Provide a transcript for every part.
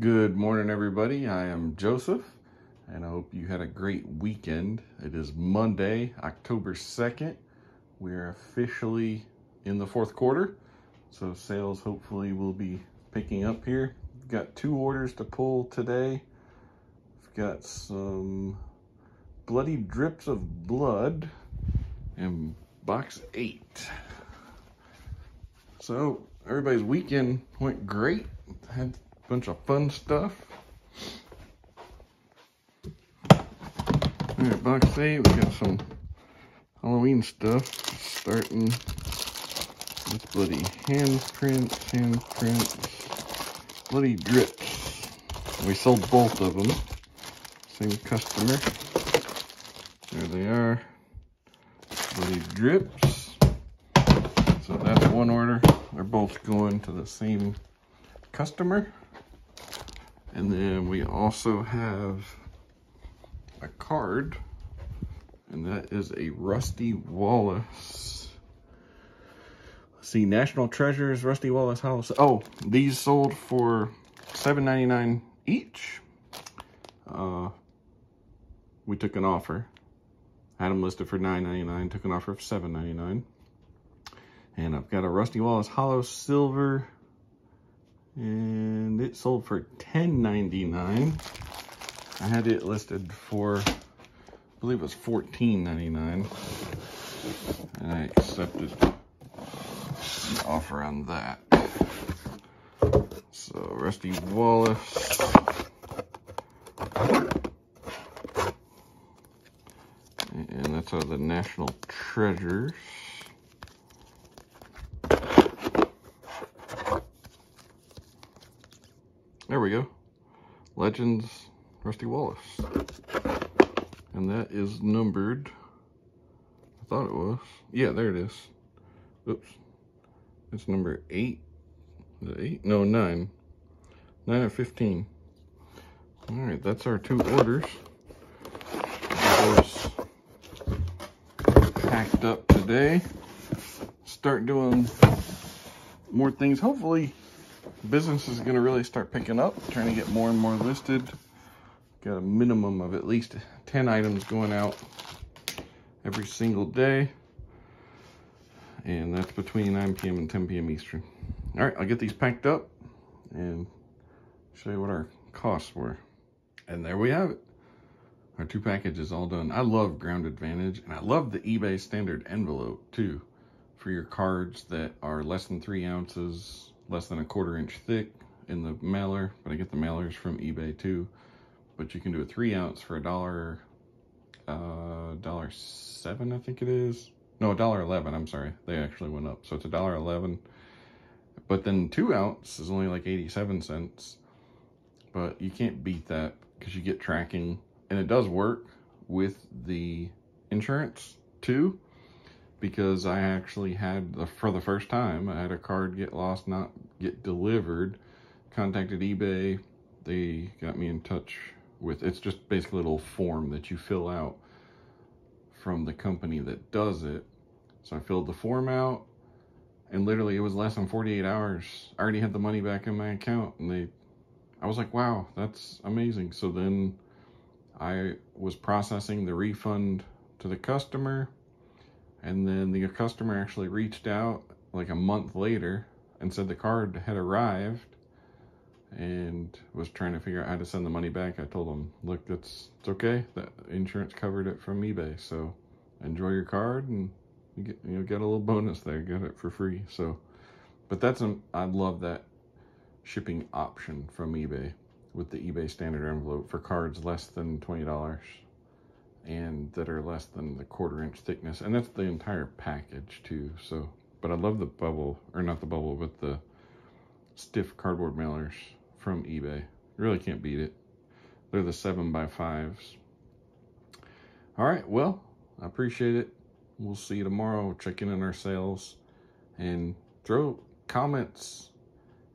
Good morning, everybody. I am Joseph, and I hope you had a great weekend. It is Monday, October 2nd. We are officially in the fourth quarter, so sales hopefully will be picking up here. We've got two orders to pull today. We've got some bloody drips of blood in box eight. So everybody's weekend went great. Had bunch of fun stuff. All right, box eight, we got some Halloween stuff, starting with bloody handprints, handprints, bloody drips. We sold both of them, same customer. There they are, bloody drips. So that's one order. They're both going to the same customer. And then we also have a card, and that is a Rusty Wallace. See, National Treasures, Rusty Wallace House. Oh, these sold for $7.99 each. Uh, we took an offer. Had them listed for $9.99, took an offer of $7.99. And I've got a Rusty Wallace Holo Silver and it sold for $10.99. I had it listed for, I believe it was $14.99, and I accepted the offer on that. So, Rusty Wallace. And that's out of the National Treasures. There we go. Legends Rusty Wallace. And that is numbered. I thought it was. Yeah, there it is. Oops. It's number eight. eight? No, nine. Nine of 15. All right, that's our two orders. Those packed up today. Start doing more things. Hopefully, business is going to really start picking up, trying to get more and more listed. Got a minimum of at least 10 items going out every single day. And that's between 9 p.m. and 10 p.m. Eastern. All right, I'll get these packed up and show you what our costs were. And there we have it. Our two packages all done. I love Ground Advantage, and I love the eBay standard envelope too for your cards that are less than three ounces, less than a quarter inch thick in the mailer, but I get the mailers from eBay too. But you can do a three ounce for a dollar, uh, dollar seven, I think it is. No, a dollar eleven. I'm sorry, they actually went up, so it's a dollar eleven. But then two ounce is only like eighty-seven cents. But you can't beat that because you get tracking, and it does work with the insurance too because I actually had, for the first time, I had a card get lost, not get delivered. Contacted eBay. They got me in touch with, it's just basically a little form that you fill out from the company that does it. So I filled the form out and literally it was less than 48 hours. I already had the money back in my account and they, I was like, wow, that's amazing. So then I was processing the refund to the customer and then the customer actually reached out like a month later and said the card had arrived and was trying to figure out how to send the money back. I told them, look, it's, it's okay. The insurance covered it from eBay. So enjoy your card and you get, you know, get a little bonus there. Get it for free. So, but that's, a, I love that shipping option from eBay with the eBay standard envelope for cards less than $20 and that are less than the quarter inch thickness. And that's the entire package too. So, but I love the bubble, or not the bubble, but the stiff cardboard mailers from eBay. Really can't beat it. They're the seven by fives. All right, well, I appreciate it. We'll see you tomorrow. Check in on our sales and throw comments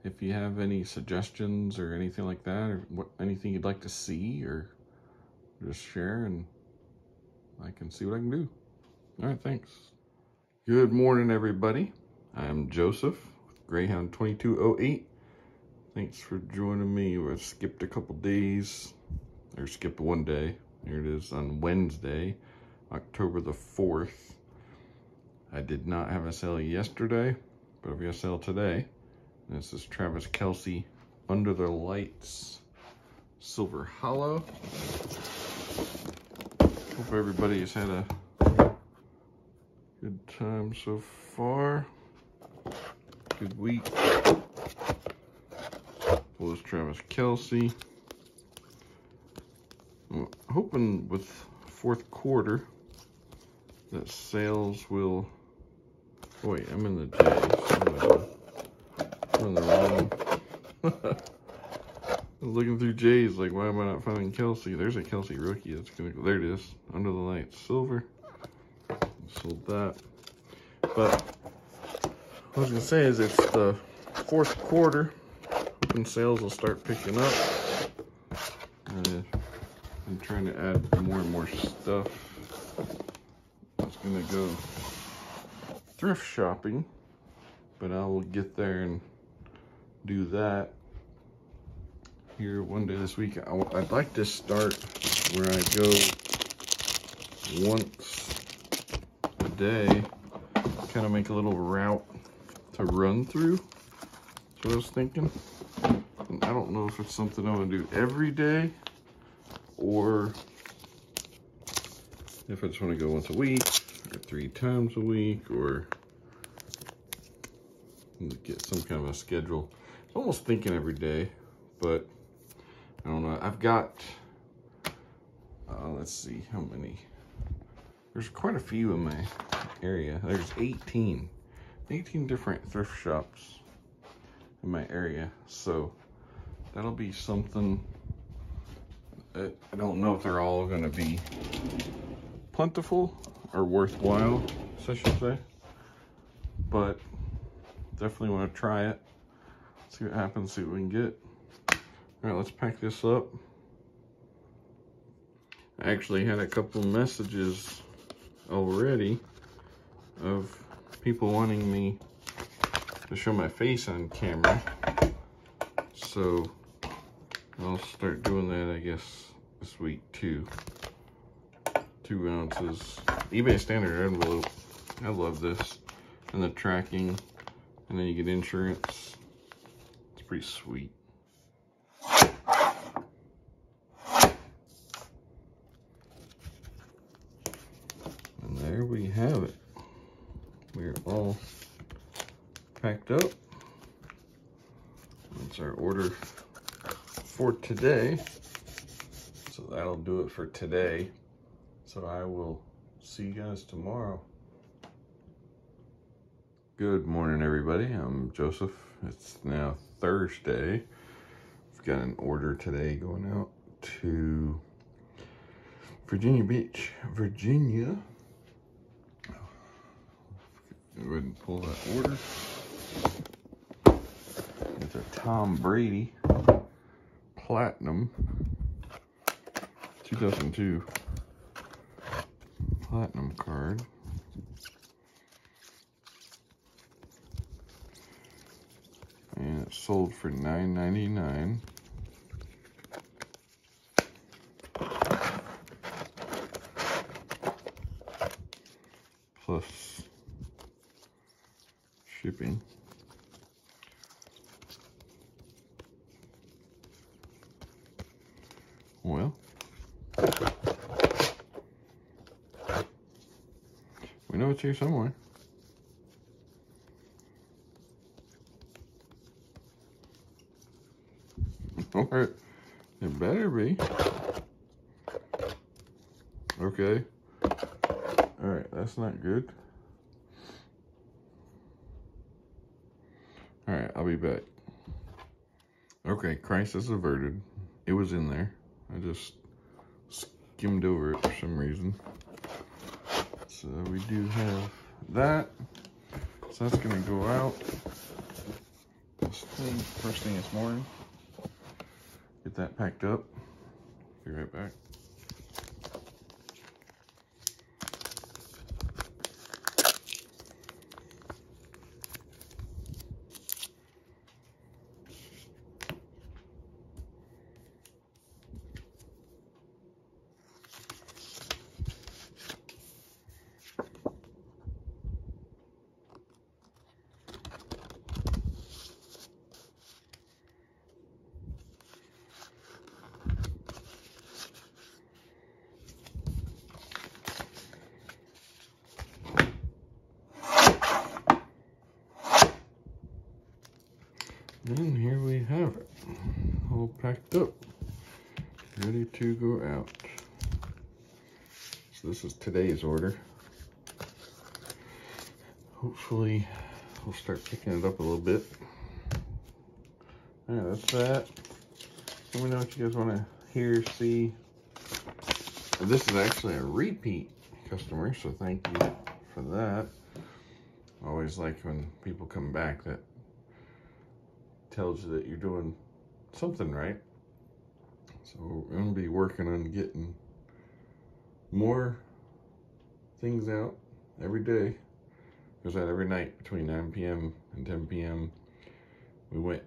if you have any suggestions or anything like that, or what anything you'd like to see, or just share and I can see what I can do. All right, thanks. Good morning, everybody. I'm Joseph Greyhound 2208 Thanks for joining me. I skipped a couple days, or skipped one day. Here it is on Wednesday, October the 4th. I did not have a sale yesterday, but I've got a sale today. This is Travis Kelce Under the Lights Silver Holo. Hope everybody has had a good time so far. Good week. Was Travis Kelce. I'm hoping with fourth quarter that sales will. Wait, I'm in the J. I'm in the wrong. looking through J's, like, why am I not finding Kelce? There's a Kelce rookie that's gonna go. There it is, under the lights, silver. Sold that. But what I was gonna say is it's the fourth quarter. Hoping sales will start picking up. Uh, I'm trying to add more and more stuff. I was gonna go thrift shopping, but I will get there and do that here one day this week. I, would like to start where I go once a day, kind of make a little route to run through. That's what I was thinking. And I don't know if it's something I want to do every day or if I just want to go once a week or three times a week or get some kind of a schedule. I'm almost thinking every day, but I don't know. I've got, uh, let's see how many. There's quite a few in my area. There's 18, 18 different thrift shops in my area. So that'll be something. I don't know if they're all going to be plentiful or worthwhile, so I should say. But definitely want to try it. See what happens, see what we can get. All right, let's pack this up. I actually had a couple messages already of people wanting me to show my face on camera. So I'll start doing that, I guess, this week too. Two ounces. eBay standard envelope. I love this. And the tracking. And then you get insurance. It's pretty sweet. we have it. We're all packed up. That's our order for today. So that'll do it for today. So I will see you guys tomorrow. Good morning, everybody. I'm Joseph. It's now Thursday. I've got an order today going out to Virginia Beach, Virginia. Go ahead and pull that order. It's a Tom Brady Platinum 2002 Platinum card. And it sold for $9.99. Plus shipping. Well, it's here somewhere. Right, it better be. Okay. All right, that's not good. All right, I'll be back. Okay, crisis averted. It was in there. I just skimmed over it for some reason. So we do have that. So that's gonna go out. Thing, first thing this morning. Get that packed up. Be right back. All packed up, ready to go out. So this is today's order. Hopefully we'll start picking it up a little bit. All right, that's that. Let me know what you guys want to hear, see. This is actually a repeat customer, so thank you for that. always like when people come back that tells you that you're doing something right. So I'm going to be working on getting more things out every day. Goes out every night between 9 p.m. and 10 p.m. We went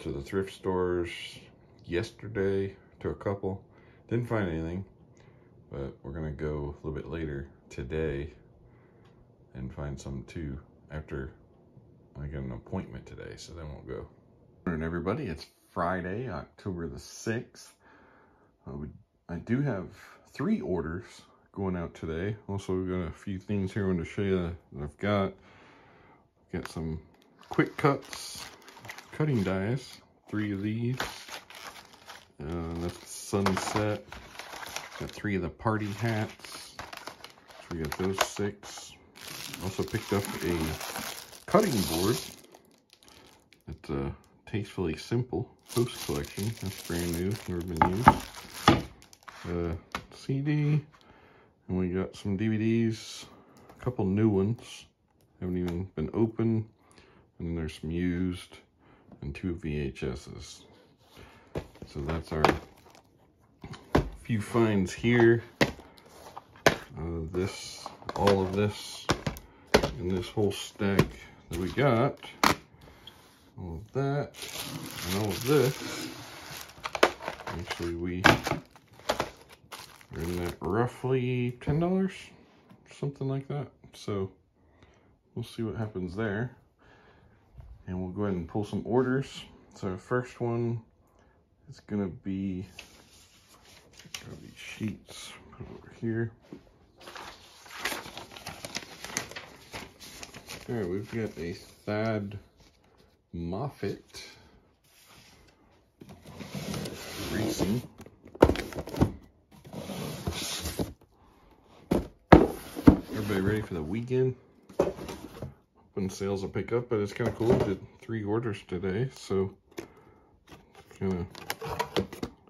to the thrift stores yesterday to a couple. Didn't find anything, but we're going to go a little bit later today and find some too after I got an appointment today, so then we'll go. Morning, everybody. It's Friday, October the 6th. Uh, we, I do have three orders going out today. Also, got a few things here I want to show you that I've got. Got some QuicKutz, cutting dies, three of these. Uh, that's the sunset. Got three of the party hats. So we got those six. Also picked up a cutting board. It's a Tastefully Simple Post Collection. That's brand new, never been used. Uh, CD, and we got some DVDs, a couple new ones, haven't even been opened, and then there's some used, and two VHSs. So that's our few finds here. Uh, this, all of this, and this whole stack that we got all of that and all of this. Actually, we in that roughly $10, something like that. So we'll see what happens there. And we'll go ahead and pull some orders. So first one is gonna be, these sheets put over here. All right, we've got a Thad Moffitt Racing. Everybody ready for the weekend? When sales will pick up, but it's kind of cool. We did three orders today, so kind of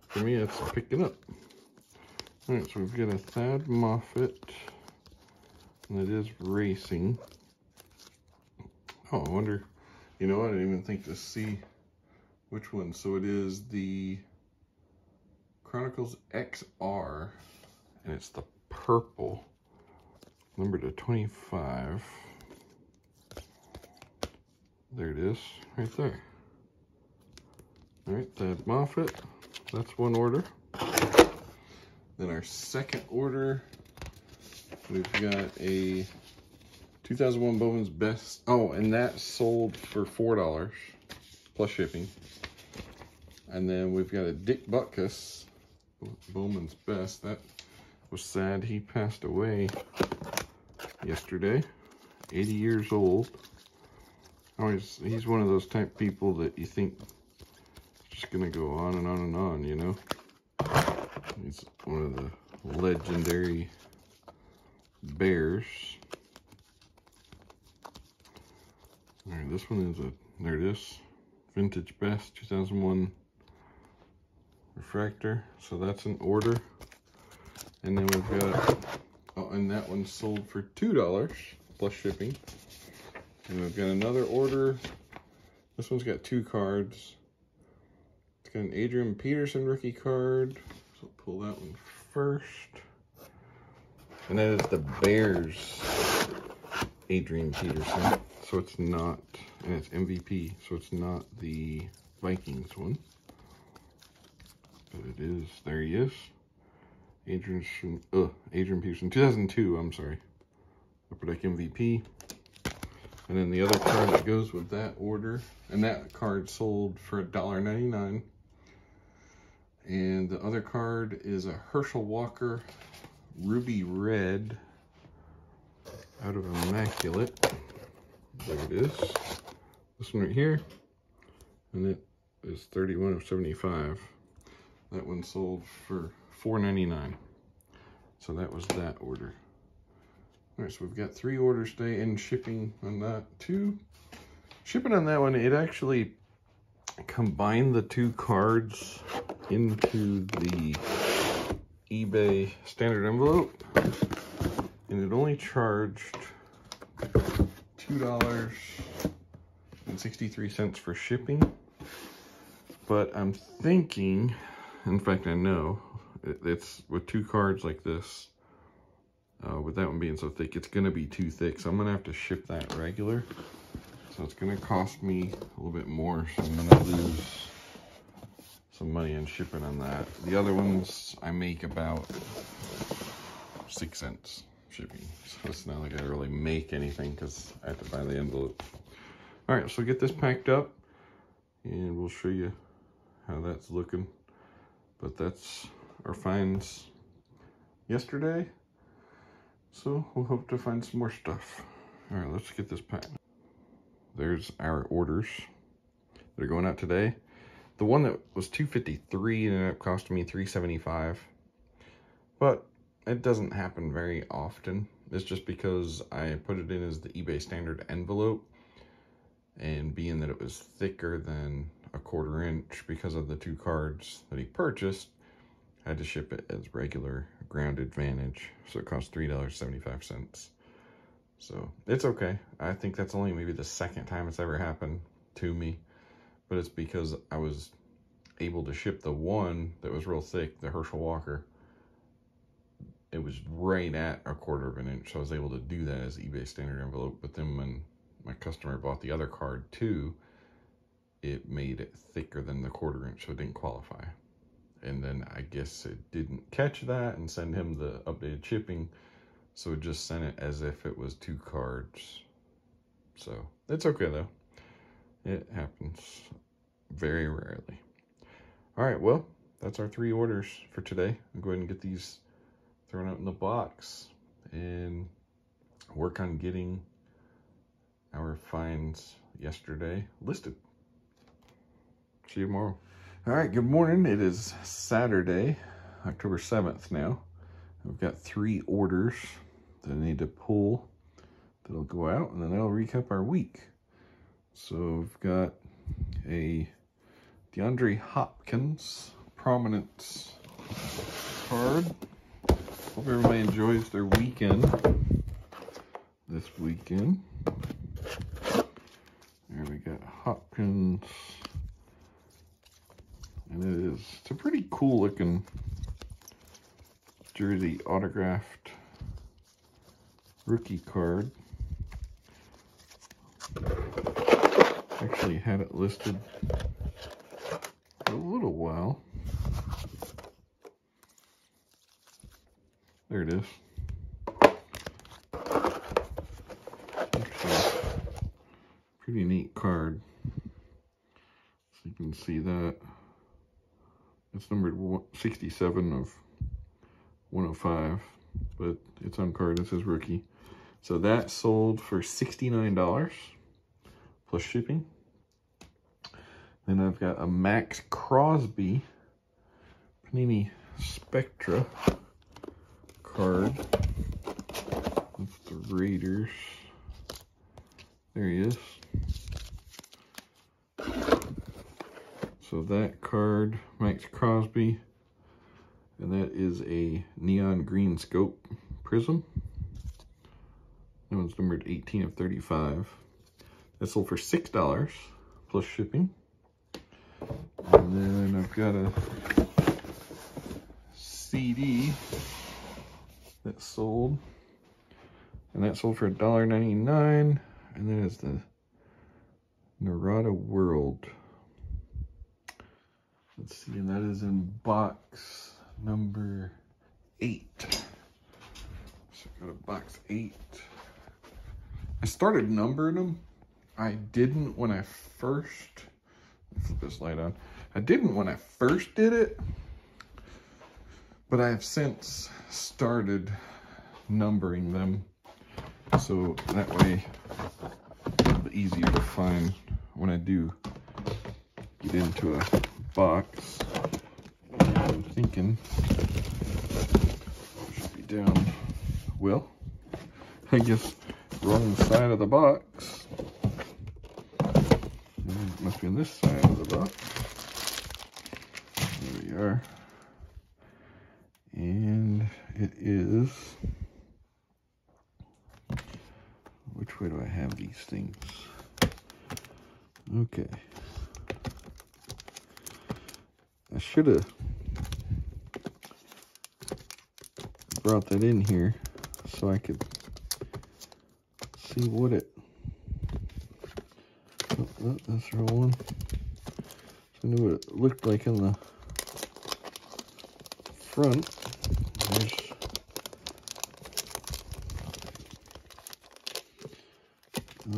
for me, it's picking up. All right, so we've got a Thad Moffitt, and it is racing. Oh, I wonder, you know, I didn't even think to see which one. So it is the Chronicles XR, and it's the purple, number to 25. There it is, right there. All right, Thad Moffitt, that's one order. Then our second order, we've got a 2001 Bowman's Best. Oh, and that sold for $4 plus shipping. And then we've got a Dick Butkus, Bowman's Best. That was sad. He passed away yesterday, 80 years old. Oh, Always, he's one of those type people that you think just gonna go on and on and on, you know? He's one of the legendary bears. All right, this one is a, there it is, Vintage Best 2001 refractor. So that's an order. And then we've got, oh, and that one sold for $2 plus shipping. And we've got another order. This one's got two cards. It's got an Adrian Peterson rookie card. So pull that one first. And that is the Bears Adrian Peterson. So it's not, and it's MVP, so it's not the Vikings one. But it is, there he is. Adrian, uh, Adrian Peterson, 2002, I'm sorry. Upper Deck MVP. And then the other card that goes with that order, and that card sold for $1.99. And the other card is a Herschel Walker Ruby Red out of Immaculate. There it is. This one right here. And it is 31 of 75. That one sold for 4.99. So that was that order. All right, so we've got three orders today and shipping on that too. Shipping on that one, it actually combined the two cards into the eBay standard envelope and it only charged $2.63 for shipping. But I'm thinking, in fact, I know, it's with two cards like this, uh, with that one being so thick, it's going to be too thick. So I'm going to have to ship that regular. So it's going to cost me a little bit more. So I'm going to lose some money on shipping on that. The other ones I make about six cents shipping. So it's not like I really make anything because I have to buy the envelope. All right, so get this packed up and we'll show you how that's looking. But that's our finds yesterday. So we'll hope to find some more stuff. All right, let's get this packed. There's our orders that are going out today. The one that was 253 ended up costing me 375 But it doesn't happen very often. It's just because I put it in as the eBay standard envelope. And being that it was thicker than a quarter inch because of the two cards that he purchased, I had to ship it as regular Ground Advantage. So it cost $3.75. So it's okay. I think that's only maybe the second time it's ever happened to me. But it's because I was able to ship the one that was real thick, the Herschel Walker. It was right at a quarter of an inch. So I was able to do that as eBay standard envelope. But then when my customer bought the other card too, it made it thicker than the quarter inch, so it didn't qualify. And then I guess it didn't catch that and send him the updated shipping. So it just sent it as if it was two cards. So it's okay though. It happens very rarely. All right, well, that's our three orders for today. I'm going to get these thrown out in the box and work on getting our finds yesterday listed. See you tomorrow. All right, good morning. It is Saturday, October 7th now. I've got three orders that I need to pull that'll go out, and then that'll recap our week. So we've got a DeAndre Hopkins prominence card. Hope everybody enjoys their weekend this weekend. There we got Hopkins and it is, it's a pretty cool looking jersey autographed rookie card. Actually had it listed for a little while. There it is. Pretty neat card. So you can see that. It's numbered 67 of 105, but it's on card. It says rookie. So that sold for $69 plus shipping. Then I've got a Maxx Crosby Panini Spectra card with the Raiders. There he is. So that card, Maxx Crosby, and that is a neon green scope prism. That one's numbered 18 of 35. That sold for $6 plus shipping. And then I've got a CD that sold. And that sold for $1.99. And then it's the Narada World. Let's see, and that is in box number eight. So I got a box eight. I started numbering them. I didn't when I first, flip this light on. I didn't when I first did it, but I have since started numbering them. So that way, it's easier to find when I do get into a box. I'm thinking should be down, well, I guess wrong side of the box. It must be on this side of the box. There we are. It is, which way do I have these things? Okay. I should have brought that in here so I could see what it oh, oh, that's the wrong one I knew what it looked like in the front There's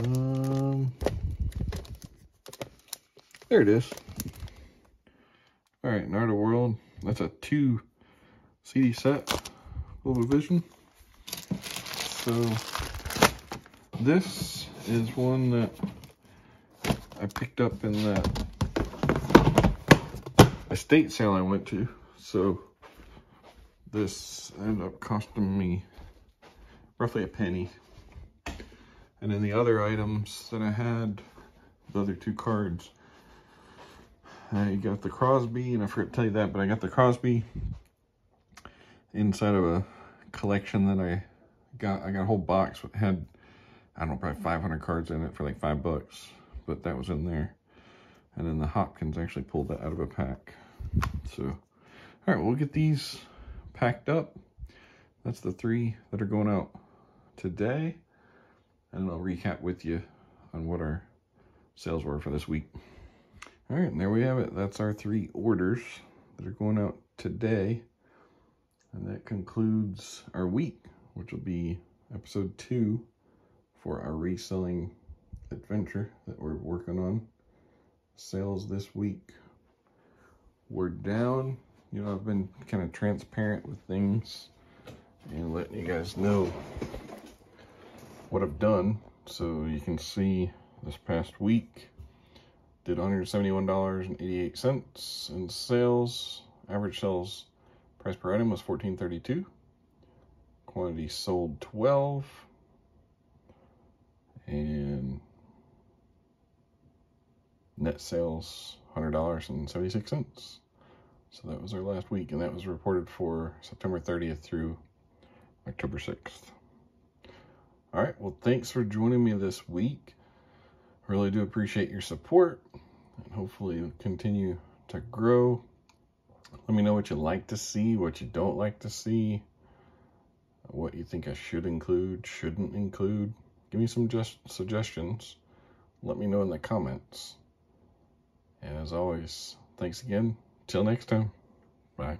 um there it is. All right Narada World. That's a two CD set. Global Vision. So this is one that I picked up in that estate sale I went to. So this ended up costing me roughly a penny. And then the other items that I had, the other two cards, I got the Crosby, and I forgot to tell you that, but I got the Crosby inside of a collection that I got. I got a whole box that had I don't know, probably 500 cards in it for like five bucks, but that was in there. And then the Hopkins actually pulled that out of a pack. So, all right, we'll get these packed up. That's the three that are going out today. And I'll recap with you on what our sales were for this week. All right, and there we have it. That's our three orders that are going out today. And that concludes our week, which will be episode two for our reselling adventure that we're working on. Sales this week we're down. You know, I've been kind of transparent with things and letting you guys know what I've done. So you can see this past week did $171.88 in sales. Average sales price per item was $14.32. Quantity sold 12 and net sales $100.76. So that was our last week, and that was reported for September 30th through October 6th. All right, well, thanks for joining me this week. Really do appreciate your support, and hopefully continue to grow. Let me know what you like to see, what you don't like to see, what you think I should include, shouldn't include give me some just suggestions. Let me know in the comments. And as always, thanks again. Till next time. Bye.